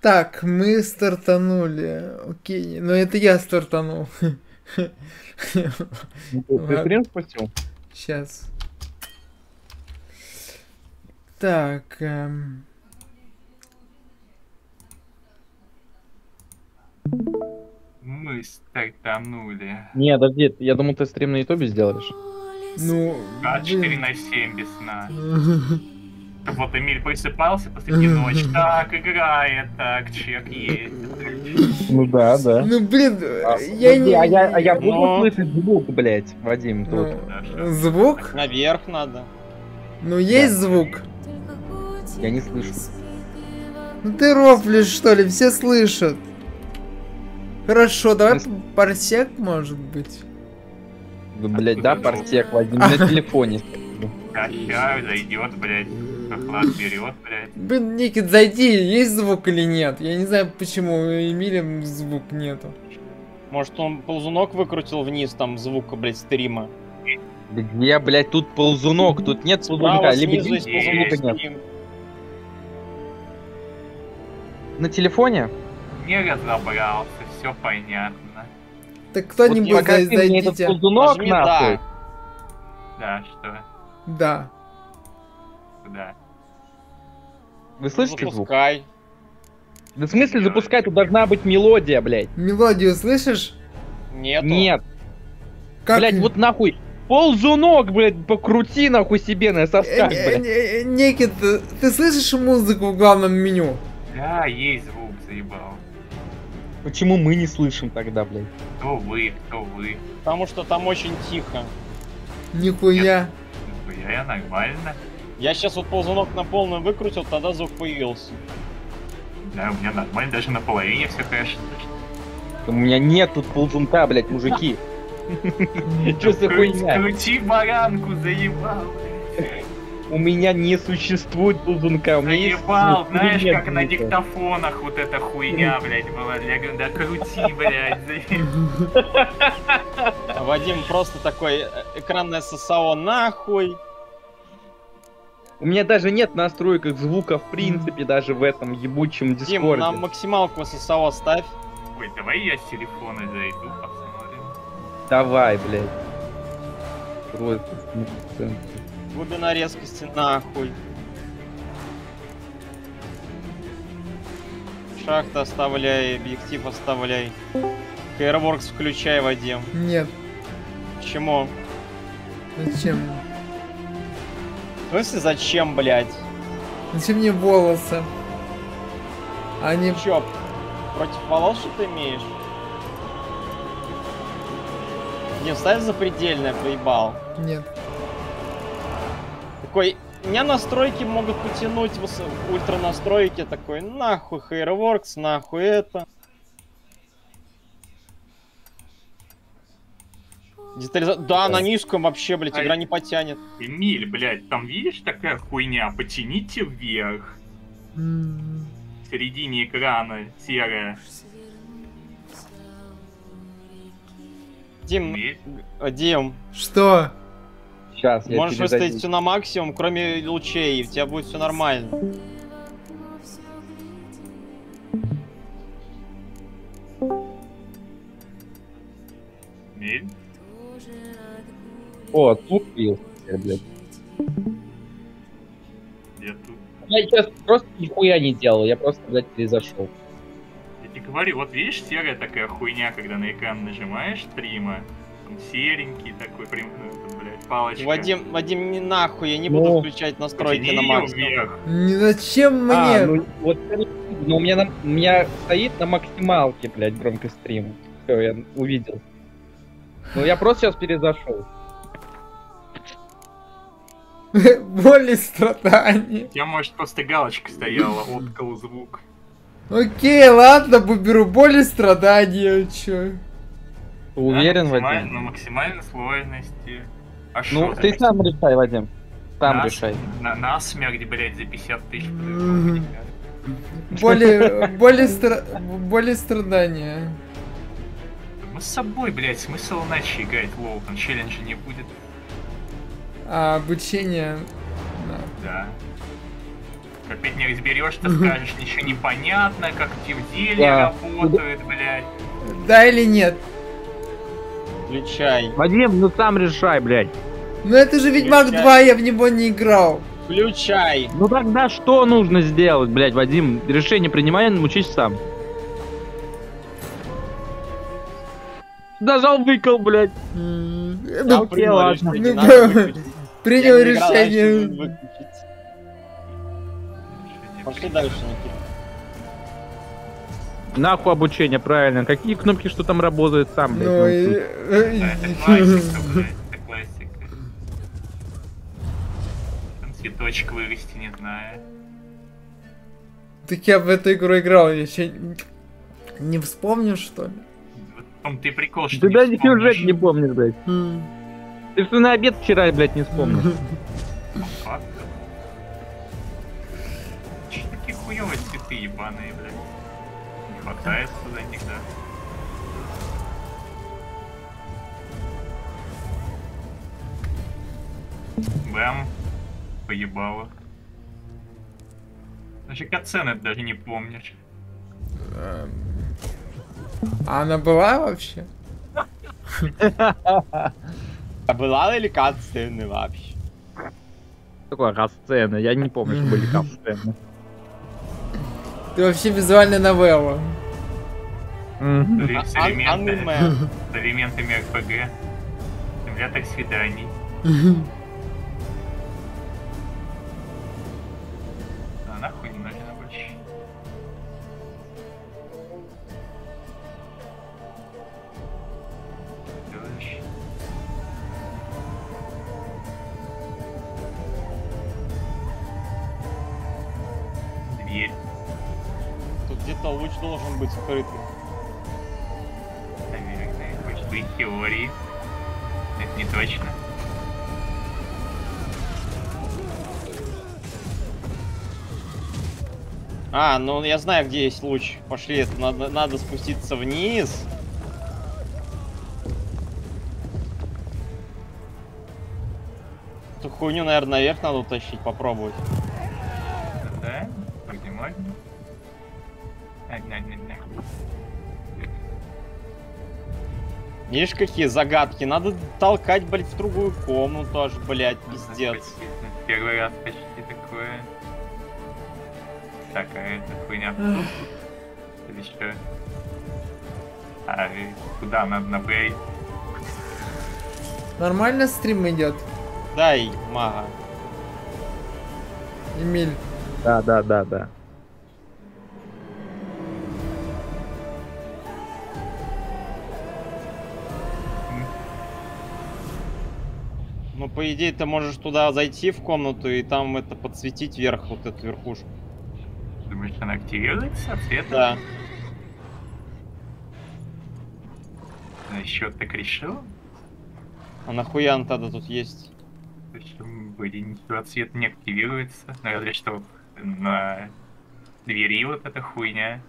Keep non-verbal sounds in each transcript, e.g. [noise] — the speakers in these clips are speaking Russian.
Так, мы стартанули. Окей, но это я стартанул. Ну, Ты стрим спустил? Сейчас. Так. эм, Мы стартанули. Не, подожди, я думал, ты стрим на ютубе сделаешь. ну. А 4 блин. на 7 без сна. [laughs] Вот Эмиль просыпался посреди ночи. [laughs] Так, играет, так, чек есть. Ну да, да. Ну блин, А, я подожди, не. а я, а я буду Ну. слышать звук, блядь, Вадим, тут. Ну, Да, что? звук? Наверх надо. Ну есть звук. Я не слышу. Ну ты рофлишь что ли, все слышат. Хорошо, давай Если- парсек может быть. Ну, блядь, да, парсек, Вадим, на телефоне. Качаю, зайдет, блядь. Охлад берет, блядь. Блин, Никит, зайди, есть звук или нет? Я не знаю, почему у Эмиля звук нету. Может он ползунок выкрутил вниз, там звука, блядь, стрима. Где, блядь, тут ползунок, тут нет ползунка, либо снизу здесь есть ползунка ползунок нет. На телефоне? Не разобрался, все понятно. Так кто-нибудь Вот покажи зай- мне этот зайдите. ползунок, Нажми нахуй. «да». Да, что? Да. Куда? Вы слышите звук? Запускай. Да в смысле запускать, тут должна быть мелодия, блядь. Мелодию слышишь? Нету. Нет, Как... блядь, вот нахуй. Ползунок, блядь, покрути нахуй себе на Э, сосках, э, блядь. э, Никит, ты ты слышишь музыку в главном меню? Да, есть звук, заебал. Почему мы не слышим тогда, блядь? Кто вы, кто вы? Потому что там очень тихо. Нихуя. Нихуя, я нормально. Я сейчас вот ползунок на полную выкрутил, тогда звук появился. Да, у меня нормально, даже на половине все хорошо. У меня нет тут ползунка, блядь, мужики. [laughs] Чё за хуйня? Крути баранку, заебал. У меня не существует ползунка, у меня есть... Заебал, знаешь, нет как на диктофонах вот эта хуйня, [laughs] блядь, была. Я говорю, да крути, блядь, заебал. [laughs] Вадим просто такой, э, экранное ССО нахуй. У меня даже нет настроек звука, в принципе, даже в этом ебучем Дим, на дискорде. максималку ССО ставь. Ой, давай я с телефона зайду, посмотрим. Давай, блядь. Просто. Глубина резкости нахуй. Шахта оставляй, объектив оставляй. Fireworks включай, Вадим. Нет. Почему? Зачем? В смысле зачем, блядь? Зачем мне волосы? Они... Ты чё, против волос что ты имеешь? Не, ставь запредельное, поебал. Нет. Такой, меня настройки могут потянуть ультра настройки, такой, нахуй Fireworks, нахуй это. Детализа... Да, на низком вообще, блядь, игра не потянет. Эмиль, блядь, там видишь такая хуйня? Потяните вверх. В середине экрана серая. Дим, Эмиль, э, Дим, Что? Сейчас, я можешь выставить все на максимум, кроме лучей, и у тебя будет все нормально. Эмиль, О, звук появился, блядь. я тут. Я сейчас просто нихуя не делал, я просто, блядь, перезашел. Я тебе говорю, вот видишь серая такая хуйня, когда на экран нажимаешь стрима, там серенький такой, прям, э, блядь, палочка. Вадим, Вадим, не нахуй, я не Ну, буду включать настройки на максимум. Не зачем мне? А, ну вот, ну, у меня, на- у меня стоит на максималке, блядь, громкость стрима. Все, я увидел. Ну, я просто сейчас перезашел. [laughs] Боль и страдания. Тебя, может, просто галочка стояла, откал звук. Окей, ладно, выберу боль и страдания. Чё? Уверен, на, максималь- Вадим? на максимальной сложности. А Ну, ты за- сам решай, Вадим. Сам на, решай. На, на смерть, блядь, за 50 тысяч. Мгм. Боль и, боль и, стра- боль и страдания. Мы с собой, блядь, смысл иначе играть low, там челленджа не будет. А обучение... да. Да. Опять не разберешься, скажешь, ничего непонятно, как эти зелья Да. работают, блядь. Да или нет? Включай. Вадим, ну сам решай, блядь. Ну это же Ведьмак Включай. 2, я в него не играл. Включай. Ну тогда что нужно сделать, блядь, Вадим? Решение принимай, учись сам. Нажал выкол, блядь. Ну, принял ладно. Решение, принял Я решение. выключить. Пошли дальше, Никита. Нахуй обучение, правильно. Какие кнопки, что там работает сам, блядь. Ну и... Это [laughs] классика, блядь, это классика. Там цветочек вырасти, не знаю. Так я в эту игру играл, я еще не вспомню, что ли? Вот в том ты прикол, что Ты не даже сюжет не помнишь, блядь. Ты что на обед вчера, блядь, не вспомнил. Че такие хуёвые цветы ебаные, блядь? Не хватает сюда никогда. Бэм. Поебало. Значит, катсцены ты даже не помнишь. А она была вообще? [laughs] [laughs] А была ли кат-сцены вообще? Такое касцены, я не помню, что были касцены. Ты вообще визуальная новелла. С А- ан- элементами, с элементами РПГ. Симулятор свиданий. [laughs] быть скрытый. Наверное, может быть теории. Это не точно. А, ну я знаю, где есть луч. Пошли, это надо, надо спуститься вниз. Эту хуйню, наверное, наверх надо утащить, попробовать. Видишь, какие загадки? Надо толкать, блядь, в другую комнату аж, блядь, пиздец. Почти, ну, Первый раз почти такое. Так, а это хуйня. Или что? А куда надо направить? Нормально стрим идет, Дай, мага. Эмиль. Да, да, да, да. По идее, ты можешь туда зайти в комнату и там это подсветить вверх, вот эту верхушку. Думаешь, она активируется? Цвет? Да. Насчет так решил? А нахуя он тогда тут есть? Почему ничего цвет не активируется? Ну, разве что на двери вот эта хуйня.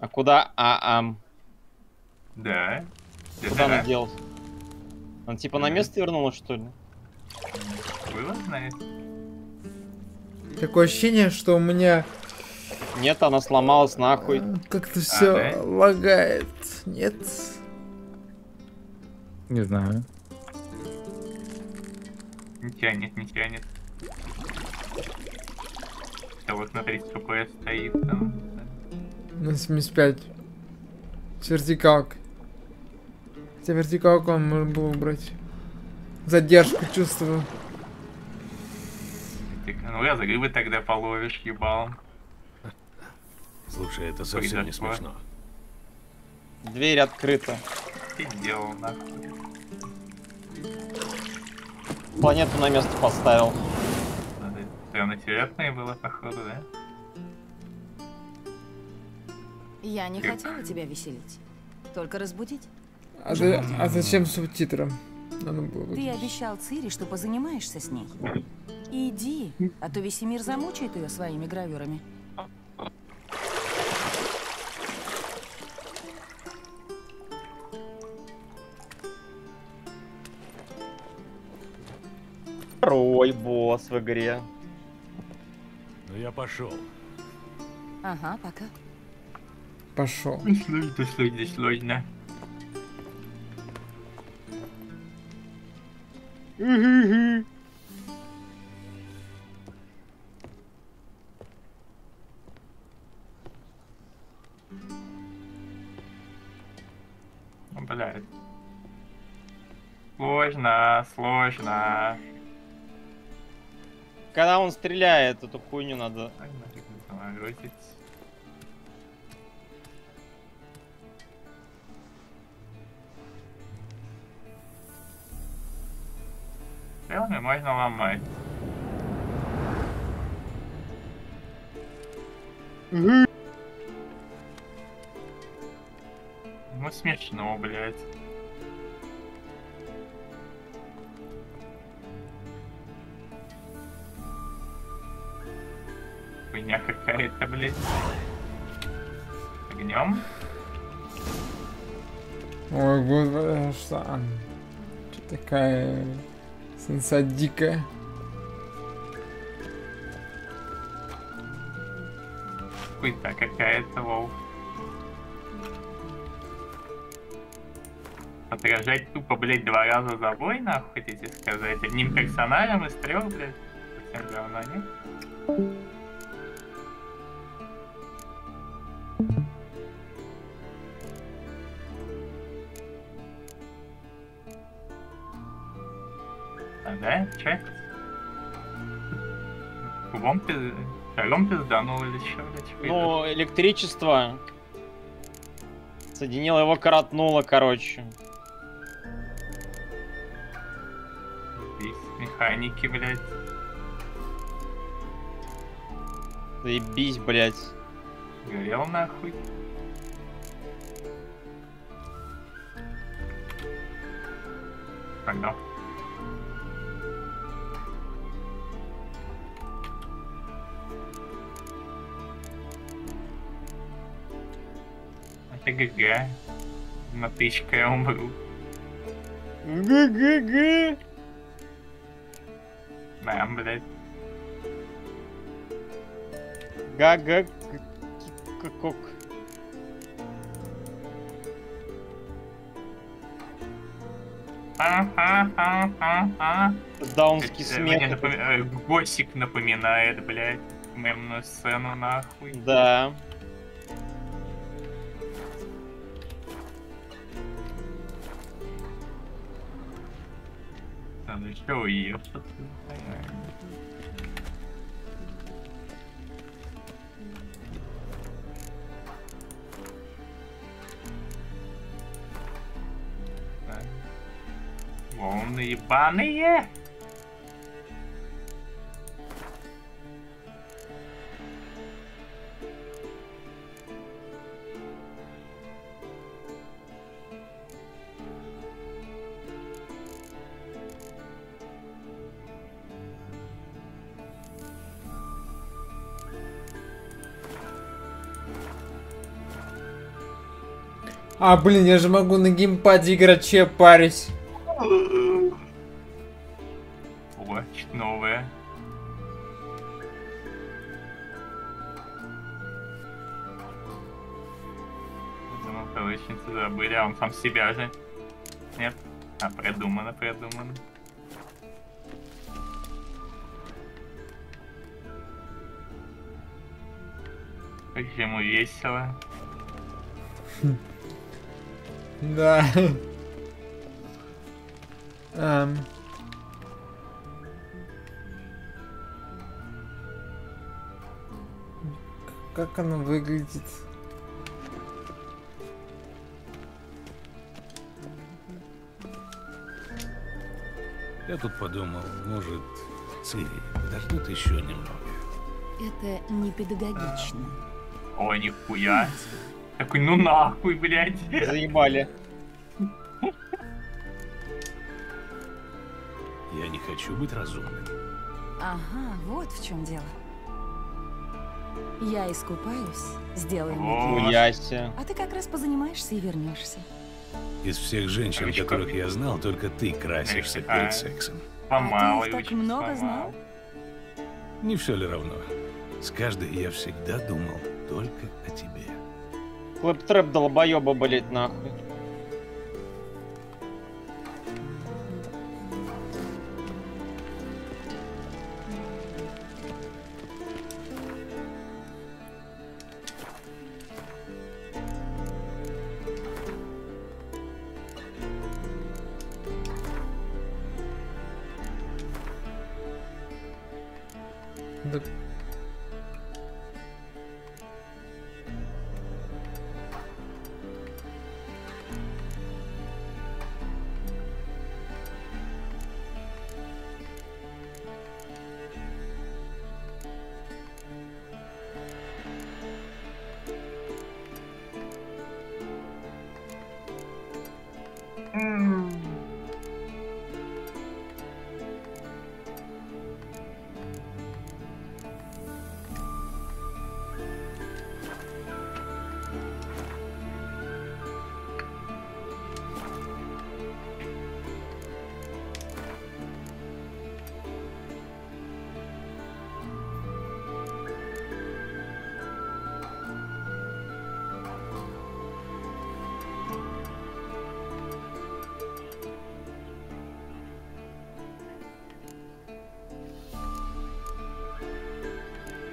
А куда а ам? Да. Куда она делась? Она типа на место вернулась, что ли? Было, знает. Такое ощущение, что у меня Нет, она сломалась нахуй. э, как-то все да? лагает. Нет? Не знаю. Не тянет, не тянет. Да вот 30 FPS стоит там. На 75. С вертикалкой. Хотя вертикалку он можно было убрать. Задержку чувствую. Ну я рыбы тогда половишь, ебалом. Слушай, это совсем не Произошло. смешно. Дверь открыта. Ты делал нахуй. Планету на место поставил. Прям интересное было, походу, да? Я не хотела тебя веселить. Только разбудить. А, за- а зачем субтитром? Надо было Ты обещал Цири, что позанимаешься с ней. Иди, а то весь мир замучает ее своими гравюрами. Второй босс в игре. Ну я пошел. Ага, пока. Пошел. Сложно, сложно, сложно. Ну, блядь. Сложно, сложно. Когда он стреляет, эту хуйню надо... можно ломать. Ну смешно, блядь. Хуйня какая-то, блядь. Огнем? Ой, господи, что? Что такая сенса дикая? Хуйта какая-то, лол. Отражать тупо, блядь, два раза за бой, нахуй, хотите сказать? Одним персонажем и стрел, блядь. Совсем говно, нет? Кубом пиз... Шаром пизданул или чё, блядь? хуй Ну, электричество. Соединило его, коротнуло, короче. Здесь механики, блядь. Заебись, блядь. Горел нахуй. ГГ. На тычка я умру. Г-г-г. Да, блядь. Га-га. Кок. Даунский смех. э, Госик напоминает, блядь, мемную сцену, нахуй. Да. Да, ну чё ее? Волны ебаные! А, блин, я же могу на геймпаде играть, че парюсь. О, что-то новое. Думал, колычницы забыли, а он сам себя же. Нет? А, придумано, придумано. Как же ему весело. Да. Эм. Как оно выглядит? Я тут подумал, может, Цири подождут еще немного. Это не педагогично. О, нихуя. Такой, ну нахуй, блядь. Заебали. Я не хочу быть разумным. Ага, вот в чем дело. Я искупаюсь, сделаем О. макияж, а ты как раз позанимаешься и вернешься. Из всех женщин, Ручка. которых я знал, только ты красишься Ручка. перед сексом. Помало, их так много помало. знал? Не все ли равно? С каждой я всегда думал только о тебе. Клэптрэп долбоеба, блять, нахуй.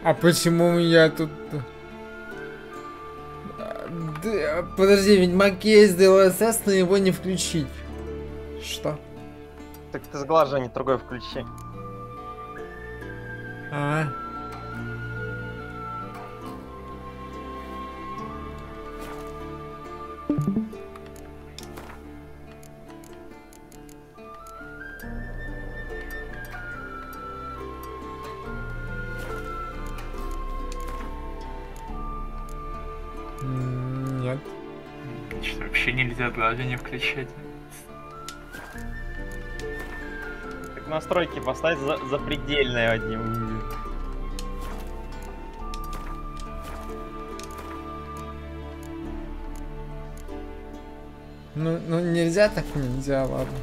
А почему я тут... А, да, подожди, Ведьмак есть DLSS, но его не включить. Что? Так ты сглаживание другое включи. А, М, глажение включать? Так настройки поставить за, запредельные одним. Ну, ну нельзя так нельзя, ладно.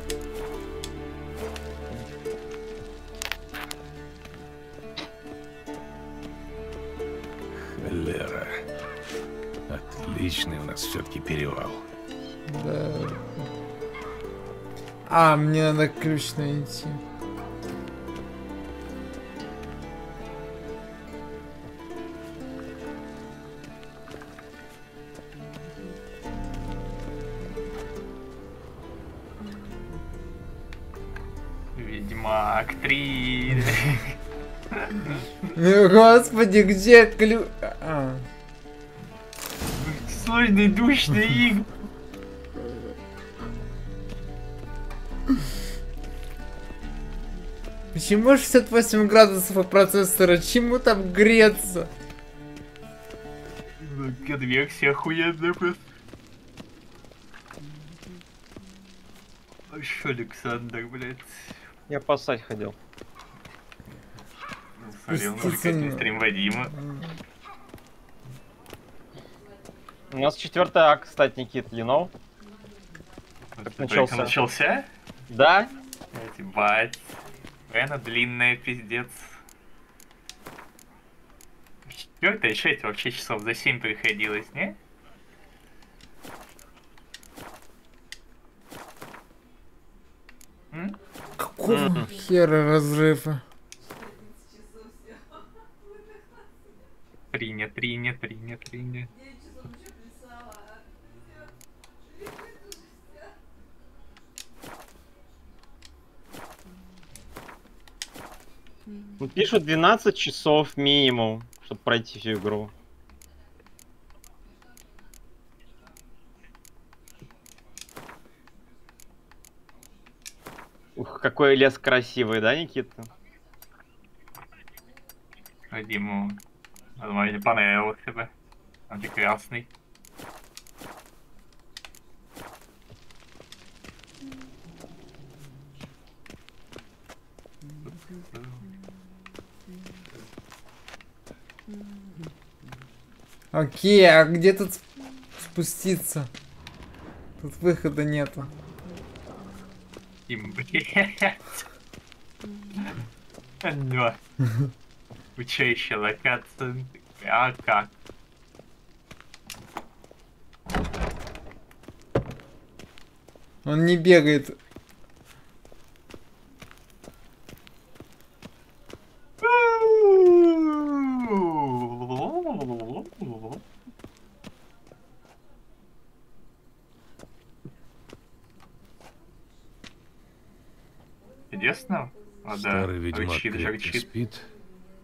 А, мне надо ключ найти. Ведьмак 3. Ну, Господи, где ключ? А, Сложный душный игр. Почему 68 градусов у процессора? Чему там греться? Конвекция охуенная просто. А что, Александр, блядь? Я поссать ходил. Ну, Смотрел на- стрим Вадима. У нас четвертый акт, кстати, Никит, you know? Вот начался. начался? Да? Эти Вена длинная, пиздец. Четвертая часть вообще часов за 7 приходилось, не? М? Какого Мгм. хера разрыва? Принят, принят, принят, принят. Ну, Пишут 12 часов минимум, чтобы пройти всю игру. Ух, какой лес красивый, да, Никита? Вадиму, возможно, понравился бы. Он прекрасный. Окей, а где тут сп- спуститься? Тут выхода нету. Им, блядь. [laughs] Да. [laughs] Учащая локация. А как? Он не бегает. А, да. Старый ведьмак Рычит, крепко рычит. спит,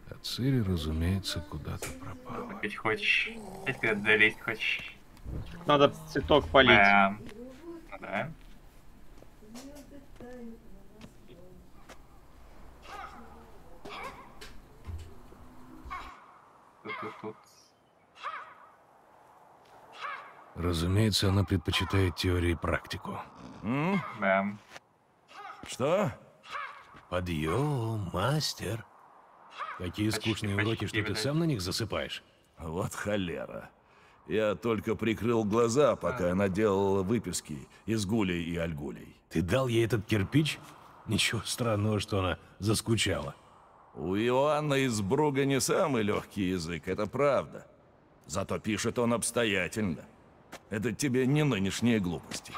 а Цири, разумеется, куда-то пропала. Опять хочешь? Опять куда-то залезть хочешь? Надо цветок полить. Ну да. Тут, тут, тут. Разумеется, она предпочитает теорию и практику. М? Бэм. Что? Подъем, мастер. Такие Почти, скучные уроки, что ты сам на них засыпаешь. Вот холера. Я только прикрыл глаза, пока она делала выписки из гулей и альгулей. Ты дал ей этот кирпич? Ничего странного, что она заскучала. У Иоанна из Бруга не самый легкий язык, это правда. Зато пишет он обстоятельно. Это тебе не нынешние глупости.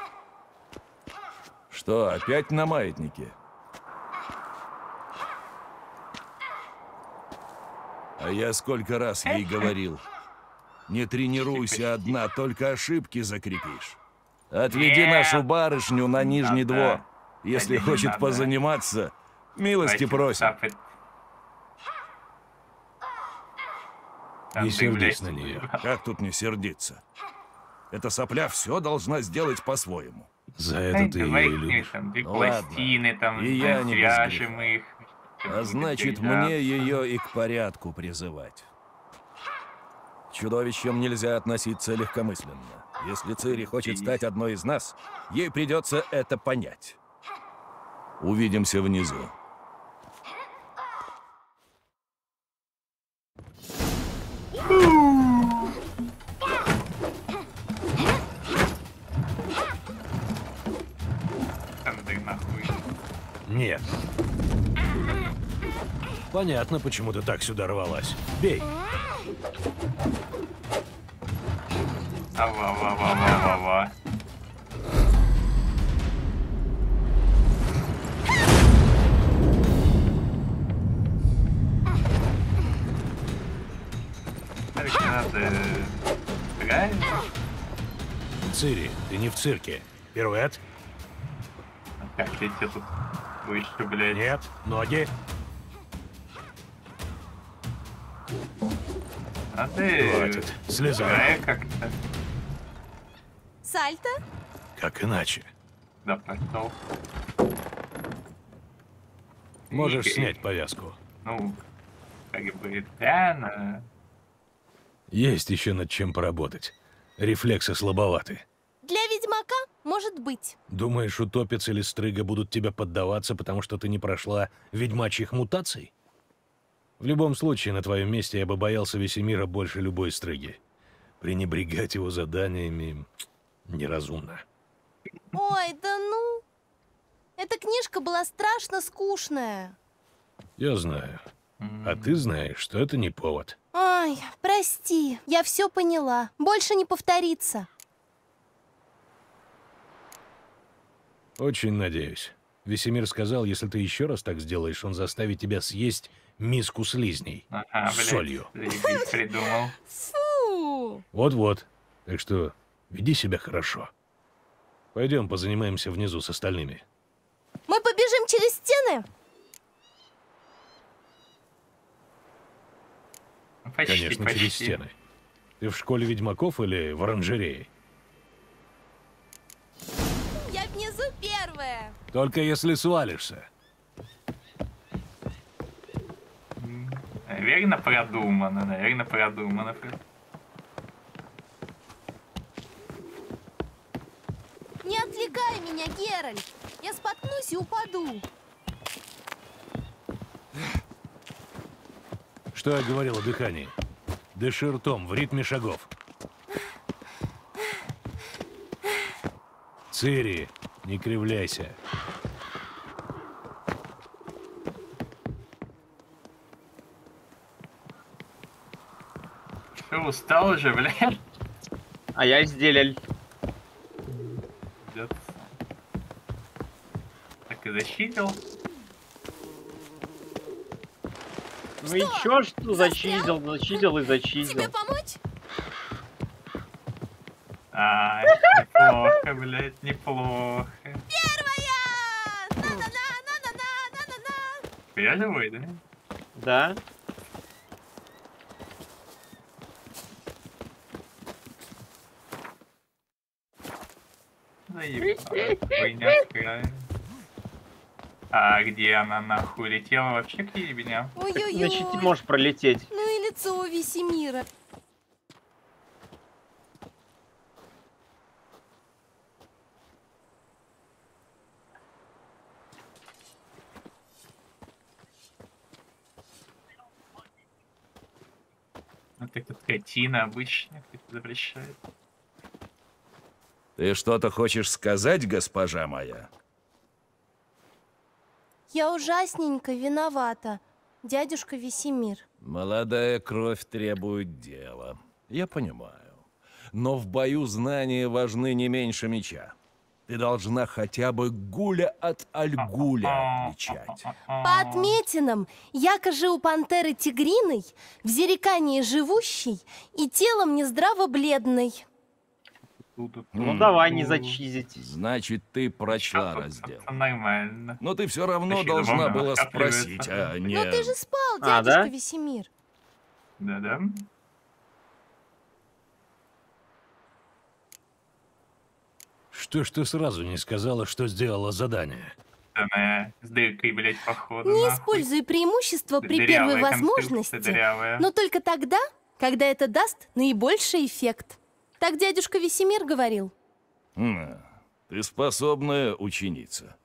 Что, опять на маятнике? А я сколько раз ей говорил. Не тренируйся одна, только ошибки закрепишь. Отведи Нет. нашу барышню на нижний двор. Если хочет позаниматься, милости просим. Не сердись на нее. Как тут не сердиться? Эта сопля все должна сделать по-своему. За это ты ее любишь. Ну ладно. пластины, там, И я не без свяжем греха. их. А значит, мне ее и к порядку призывать. К чудовищам нельзя относиться легкомысленно. Если Цири хочет стать одной из нас, ей придется это понять. Увидимся внизу. Нет. Понятно, почему ты так сюда рвалась. Бей. Ава-ва-ва-ва-ва-ва. Цири, ты не в цирке. Пируэт? Как я тебе тут выше, блядь? Нет. Ноги? А ты... Хватит. Слезай. Как-то. Сальто? Как иначе? Да, пошел. Можешь И- снять повязку. Ну, как бы, да, но... Есть еще над чем поработать. Рефлексы слабоваты. Для ведьмака может быть. Думаешь, утопец или стрыга будут тебя поддаваться, потому что ты не прошла ведьмачьих мутаций? В любом случае, на твоем месте я бы боялся Весемира больше любой стрыги. Пренебрегать его заданиями неразумно. Ой, да ну. Эта книжка была страшно скучная. Я знаю. А ты знаешь, что это не повод. Ой, прости, я все поняла. Больше не повторится. Очень надеюсь. Весемир сказал, если ты еще раз так сделаешь, он заставит тебя съесть миску слизней. Ага, С блядь, солью. заебись, придумал. [laughs] Фу. Вот-вот. Так что веди себя хорошо. Пойдем позанимаемся внизу с остальными. Мы побежим через стены? Почти, Конечно, почти. через стены. Ты в школе ведьмаков или в оранжерее? Я внизу первая. Только если свалишься. Наверное, продумано, наверное, продумано. Не отвлекай меня, Геральт. Я споткнусь и упаду. Что я говорил о дыхании? Дыши ртом, в ритме шагов. Цири, не кривляйся. Устал уже, блядь? А я. Придётся. Так и защитил. Ну и чё, что зачизил, зачизил и Тебе зачизил. помочь? А, неплохо, блядь, неплохо. Первая! На-на-на, на-на-на, на-на-на. Я живой, да? Да? Хуйня какая. А где она нахуй летела вообще к ебеням? Ой-ой-ой. Значит, ты можешь пролететь. Ну и лицо у Весемира. Ну ты как скотина это запрещает. Ты что-то хочешь сказать, госпожа моя? Я ужасненько виновата, дядюшка Весемир. Молодая кровь требует дела. Я понимаю. Но в бою знания важны не меньше меча. Ты должна хотя бы гуля от альгуля отличать. По отметинам, якоже у пантеры тигриной, в зерекании живущей и телом нездраво бледной. Ну давай не зачизить. Значит, ты прочла раздел. Нормально. Но ты все равно Защита должна была спросить, а [laughs] не... Но ты же спал, А, дядюшка да? Весемир. Да-да. Что ж ты сразу не сказала, что сделала задание? С дыркой, блядь, походу. Не нахуй. используй преимущество при Дырявая первой возможности, но только тогда, когда это даст наибольший эффект. Так дядюшка Весемир говорил. Ты способная ученица.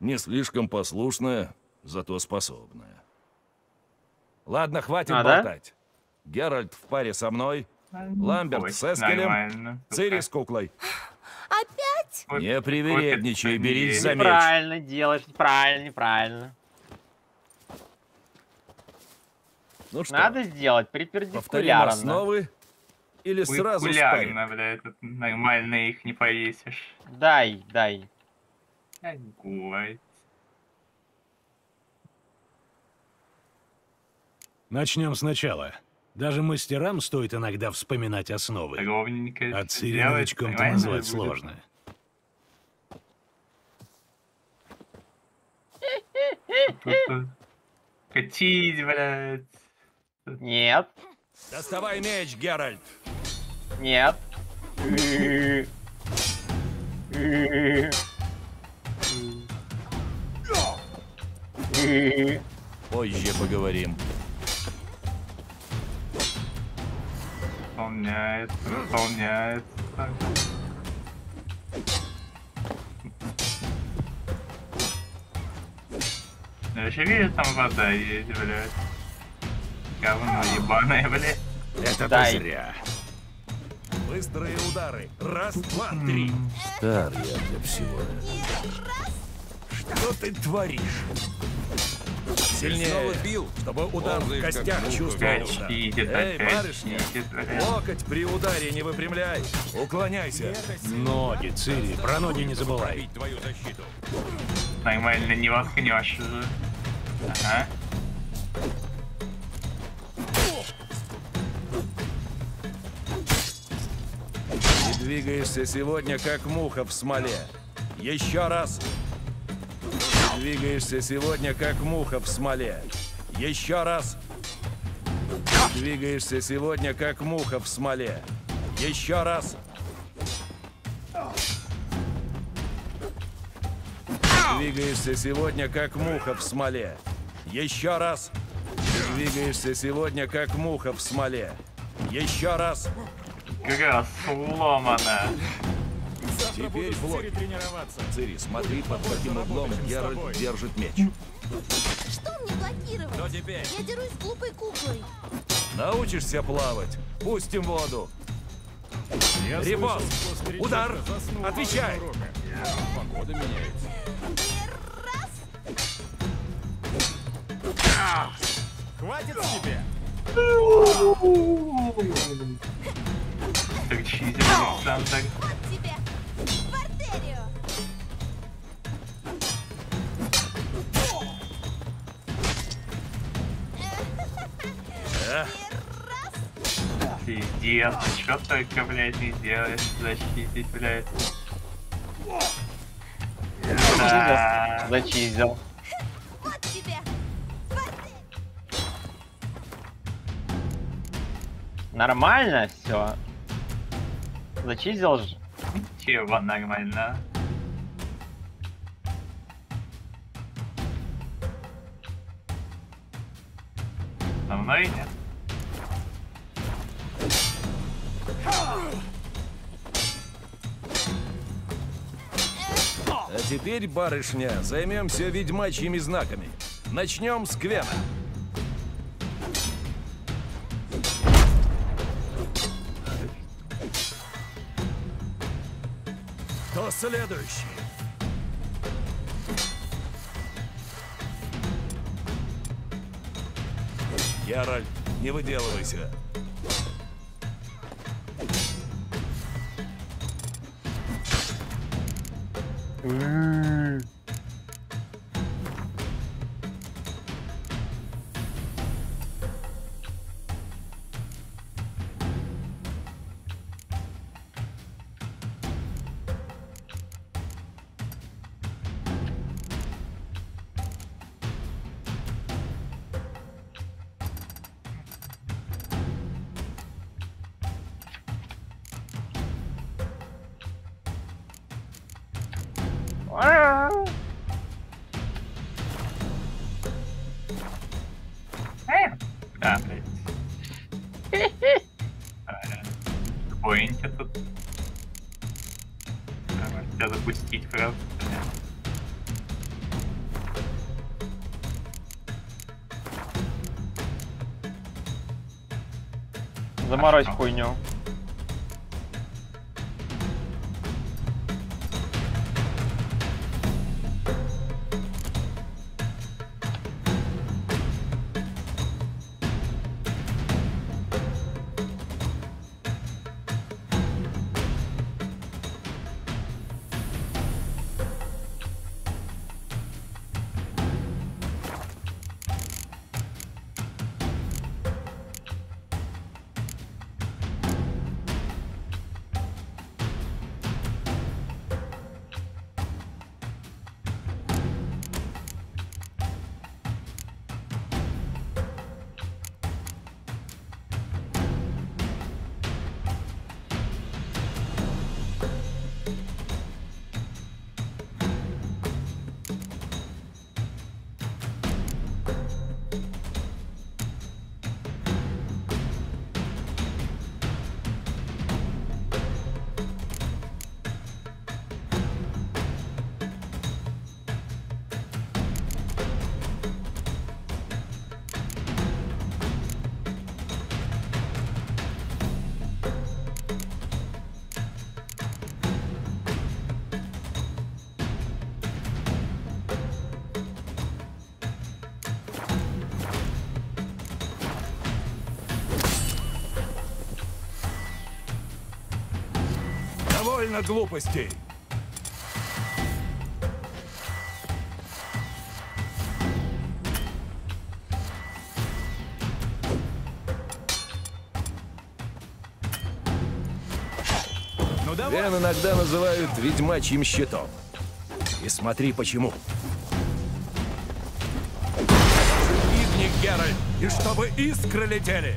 Не слишком послушная, зато способная. Ладно, хватит А, да? болтать. Геральт в паре со мной, Ламберт хоть с Эскелем. Цири с куклой. Опять? Не привередничай, берись за меч. Неправильно делаешь, неправильно, неправильно. Ну что, Надо сделать повторим перпендикулярно. основы или сразу Популярно, спарринг? блядь, тут нормально их не повесишь. Дай, дай. Огонь. Начнем сначала. Даже мастерам стоит иногда вспоминать основы. Ровненько. А Цири сделать, новичком-то нормально назвать будет. сложно. Катить, блядь. Нет, Доставай меч, Геральт. нет. Позже поговорим. Выполняется, выполняется. Я еще вижу, там вода есть, блядь. Говно ебаное, блядь. Это Дай. зря. Быстрые удары. Раз, два, три. Стар я для всего. Что ты творишь? Сильнее. Снова бил, чтобы удар в костях чувствовался. Качите, Эй, барышня, локоть при ударе не выпрямляй. Уклоняйся. Ноги, Цири, про ноги не забывай. Твою защиту. Нормально не воткнешь. Ага. Двигаешься сегодня, как муха в смоле. Еще раз. Ты двигаешься сегодня, как муха в смоле. Еще раз. Ты двигаешься сегодня, как муха в смоле. Еще раз. Двигаешься сегодня, как муха в смоле. Еще раз. Ты двигаешься сегодня, как муха в смоле. Еще раз. Как сломано. Теперь в лоб. Цири, смотри, под каким углом Геральт держит меч. Что мне блокировать? Что теперь? Я дерусь с глупой куклой. Научишься плавать? Пустим воду. Репост! Удар! Отвечай! Погода меняется. Хватит с Так чизер, Александр. Пиздец, чё только, блядь, не делаешь защитить, блядь. Да. Зачизил. Нормально все. Зачизил же. Чего нормально? Со мной нет. А теперь, барышня, займемся ведьмачьими знаками. Начнем с Гвена. Следующий? Яроль, не выделывайся. Да, Mourinho. Довольно глупостей. Ну. Вен иногда называют ведьмачьим щитом. И смотри почему. Видник, Геральт, и чтобы искры летели.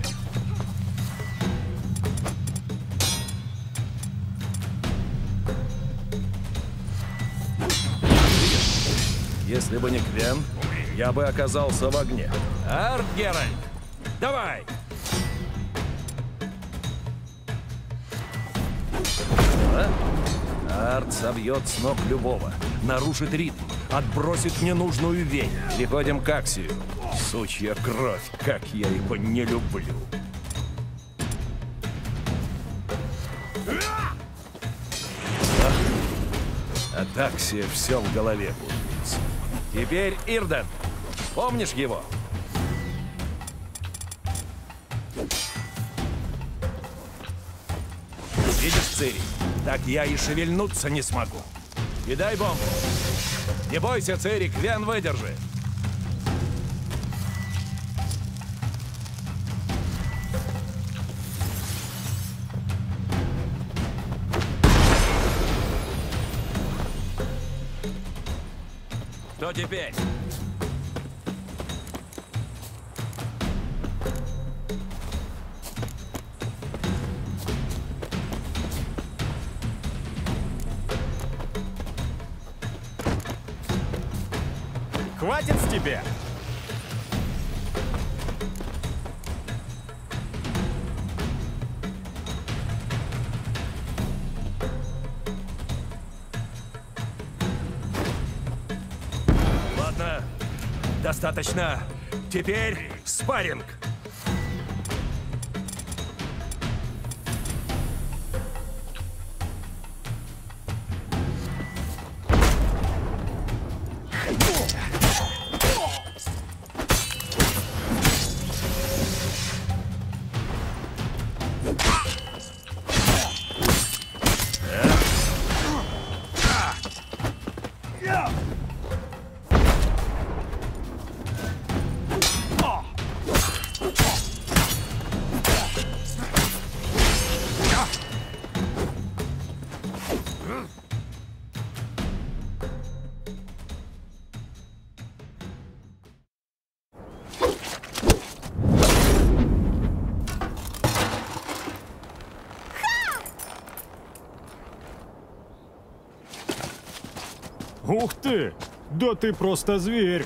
Если бы не Квен, я бы оказался в огне. Арт, Геральт, давай! А? Арт собьет с ног любого, нарушит ритм, отбросит ненужную вень. Переходим к Аксию. Сучья кровь, как я его не люблю. От Аксия все в голове путается. Теперь Ирден. Помнишь его? Видишь, Цири, так я и шевельнуться не смогу. И дай бомбу. Не бойся, Цирик, Вен выдержит. Что теперь? Достаточно. Теперь спарринг. Ух ты! Да ты просто зверь!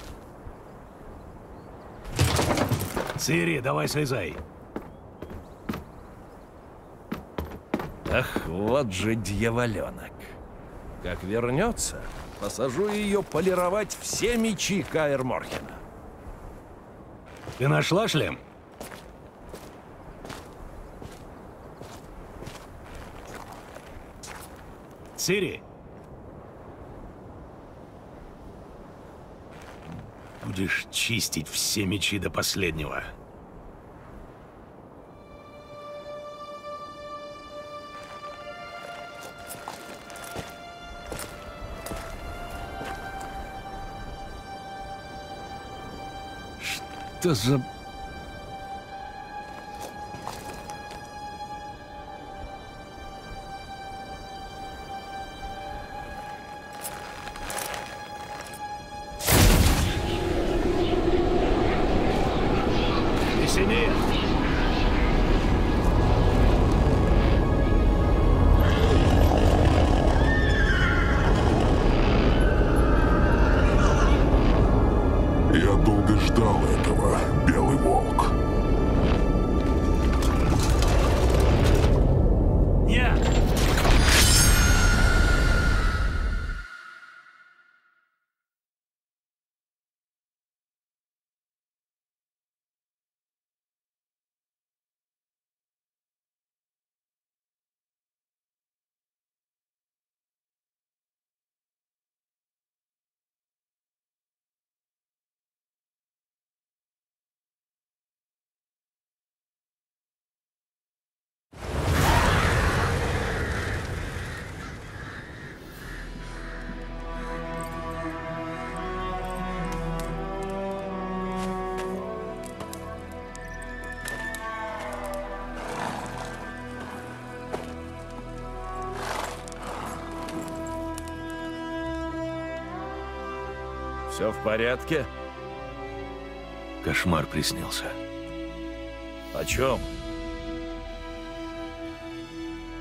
Цири, давай слезай. Ах, вот же дьяволенок. Как вернется, посажу ее полировать все мечи Каэр Морхена. Ты нашла шлем? Цири? Будешь чистить все мечи до последнего. Что за... Все в порядке? Кошмар приснился. О чем?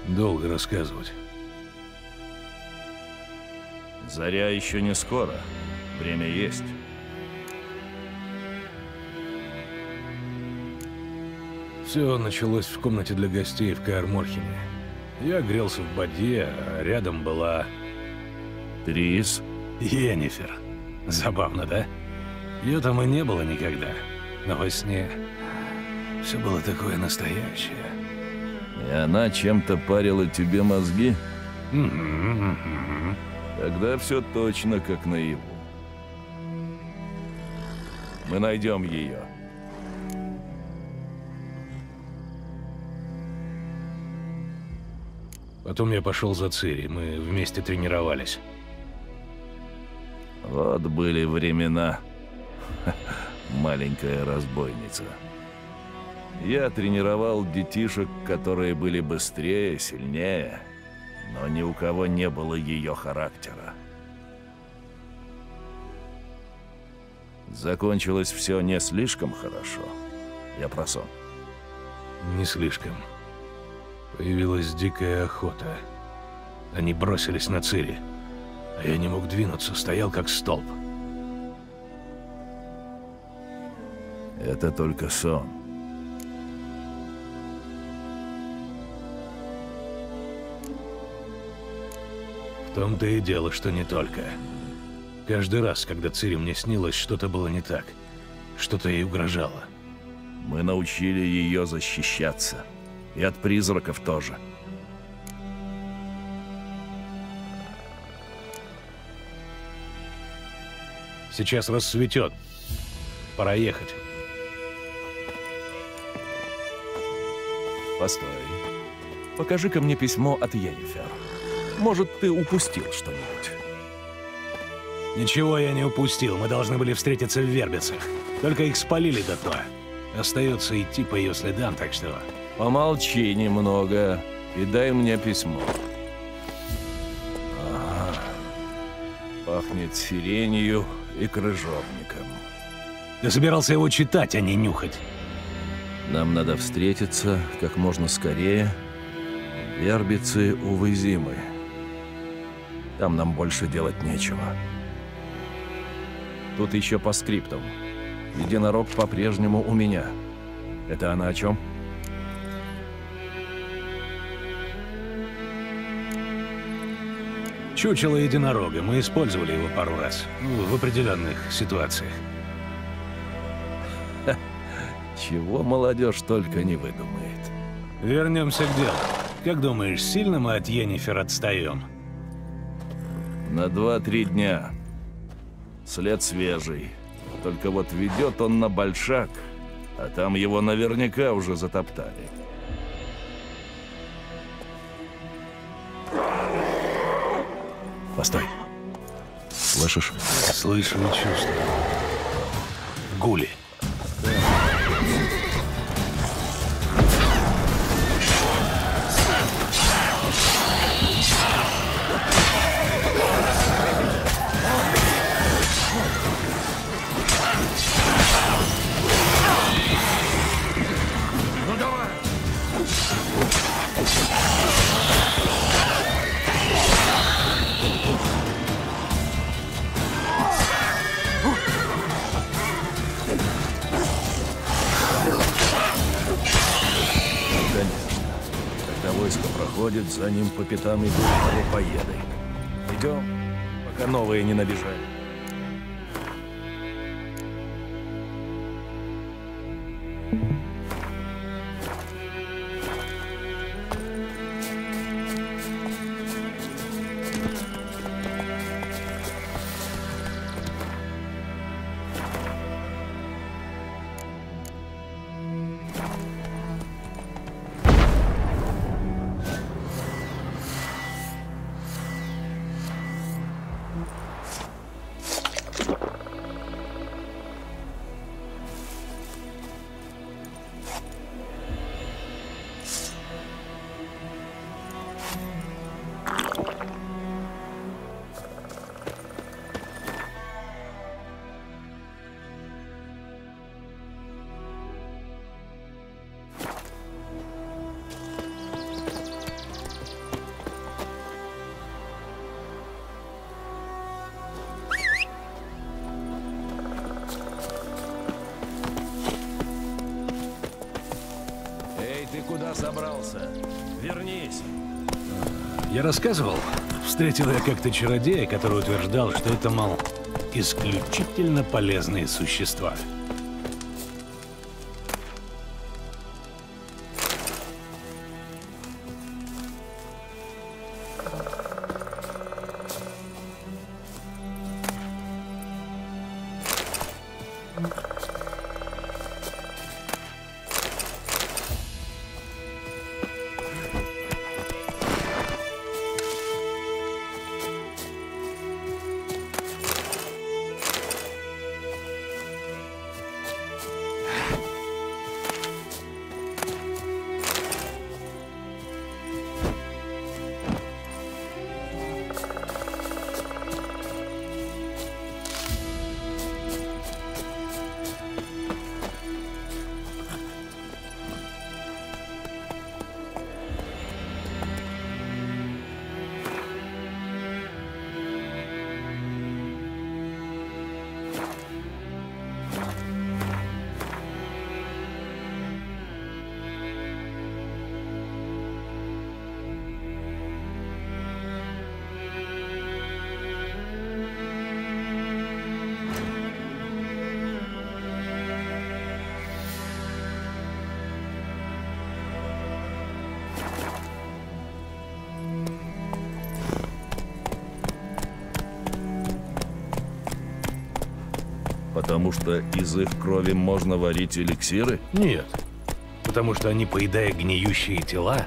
Долго рассказывать. Заря еще не скоро. Время есть. Все началось в комнате для гостей в Каэр-Морхене. Я грелся в боде, а рядом была Трис? Йеннифер. Забавно, да? Ее там и не было никогда. Но во сне все было такое настоящее. И она чем-то парила тебе мозги? Тогда все точно как наяву. Мы найдем ее. Потом я пошел за Цири, мы вместе тренировались. Вот были времена. [laughs] Маленькая разбойница. Я тренировал детишек, которые были быстрее, сильнее, но ни у кого не было ее характера. Закончилось все не слишком хорошо. Я про сон. Не слишком. Появилась дикая охота. Они бросились на Цири. А я не мог двинуться, стоял как столб. Это только сон. В том-то и дело, что не только. Каждый раз, когда Цири мне снилось, что-то было не так. Что-то ей угрожало. Мы научили ее защищаться. И от призраков тоже. Сейчас рассветет. Пора ехать. Постой. Покажи-ка мне письмо от Йеннифер. Может, ты упустил что-нибудь? Ничего я не упустил. Мы должны были встретиться в Вербицах. Только их спалили дотла. Остается идти по ее следам, так что... Помолчи немного и дай мне письмо. Ага. Пахнет сиренью и крыжовником. Ты собирался его читать, а не нюхать. Нам надо встретиться как можно скорее. Вербицы, увы, зимы. Там нам больше делать нечего. Тут еще по скриптам. Единорог по-прежнему у меня. Это она о чем? Чучело единорога. Мы использовали его пару раз. Ну, в определенных ситуациях. Чего молодежь только не выдумает. Вернемся к делу. Как думаешь, сильно мы от Йеннифер отстаем? На два-три дня. След свежий. Только вот ведет он на большак, а там его наверняка уже затоптали. Постой. Слышишь? Слышу и чувствую. Гули. За ним по пятам идут поеды. Идем, пока новые не набежали. Собрался? Вернись. Я рассказывал. Встретил я как-то чародея, который утверждал, что это, мол, исключительно полезные существа. Потому что из их крови можно варить эликсиры? Нет. Потому что они, поедая гниющие тела,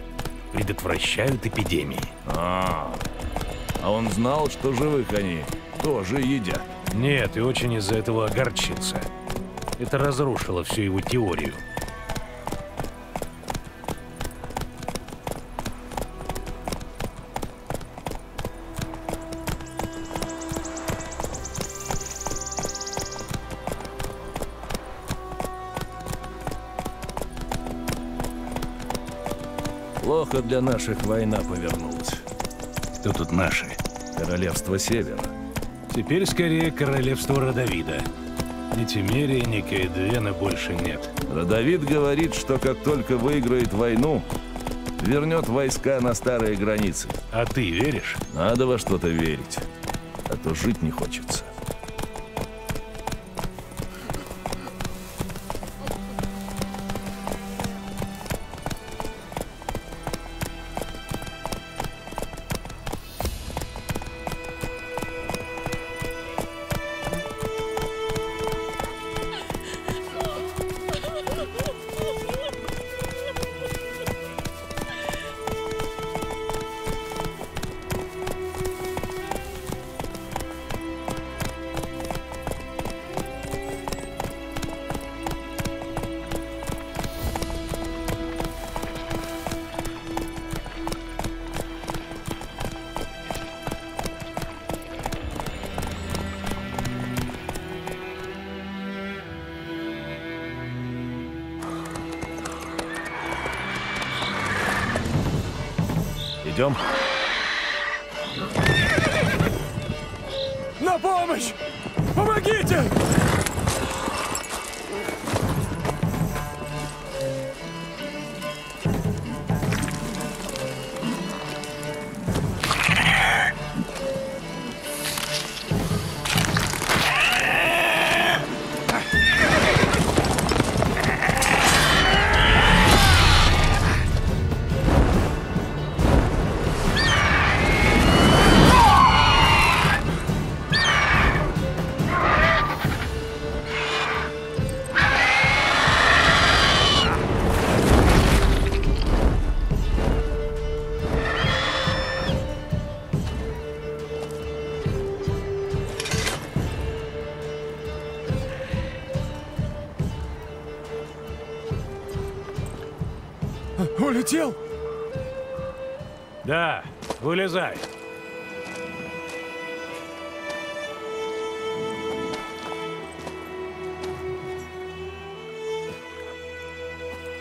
предотвращают эпидемии. А, а он знал, что живых они тоже едят. Нет, и очень из-за этого огорчился. Это разрушило всю его теорию. Плохо для наших война повернулась. Кто тут наши? Королевство Севера. Теперь скорее королевство Родовида. Ни Тимерия, ни Кейдвена больше нет. Родовид говорит, что как только выиграет войну, вернет войска на старые границы. А ты веришь? Надо во что-то верить, а то жить не хочется. Идем. На помощь! Помогите! Вылезай.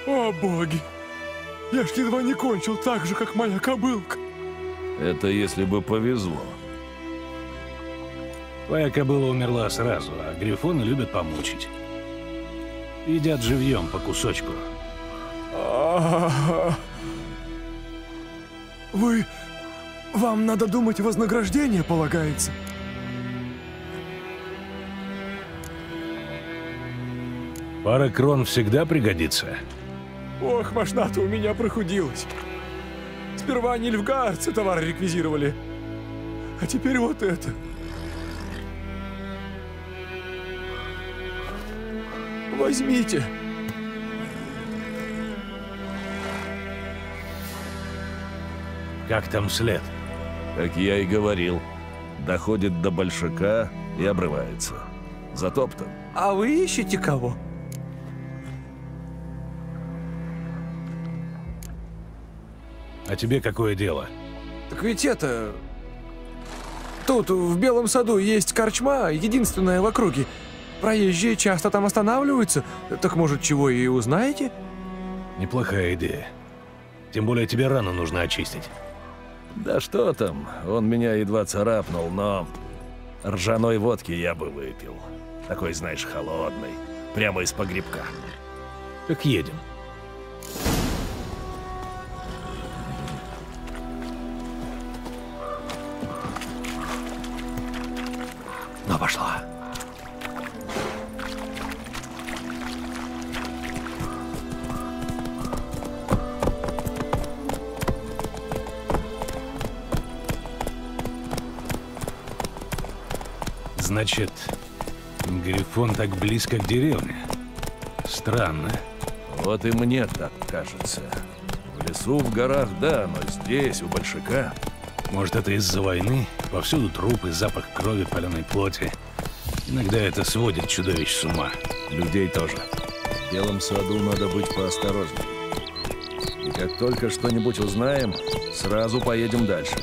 О, боги! Я ж едва не кончил так же, как моя кобылка. Это если бы повезло. Твоя кобыла умерла сразу, а грифоны любят помучить. Едят живьем по кусочку. Вы... Вам надо думать, вознаграждение полагается. Пара крон всегда пригодится. Ох, мошна-то у меня прохудилась. Сперва нильфгаарцы товар реквизировали. А теперь вот это. Возьмите. Как там след? Как я и говорил, доходит до большака и обрывается. Затоптан. А вы ищете кого? А тебе какое дело? Так ведь это... Тут, в Белом саду, есть корчма, единственная в округе. Проезжие часто там останавливаются. Так может, чего и узнаете? Неплохая идея. Тем более тебе рану нужно очистить. Да что там, он меня едва царапнул, но... Ржаной водки я бы выпил. Такой, знаешь, холодный. Прямо из погребка. Так едем. Значит, Грифон так близко к деревне. Странно. Вот и мне так кажется. В лесу, в горах, да, но здесь, у большака, Может, это из-за войны? Повсюду трупы, запах крови, паленой плоти. Иногда это сводит чудовищ с ума. людей тоже. В Белом саду надо быть поосторожнее. И как только что-нибудь узнаем, сразу поедем дальше.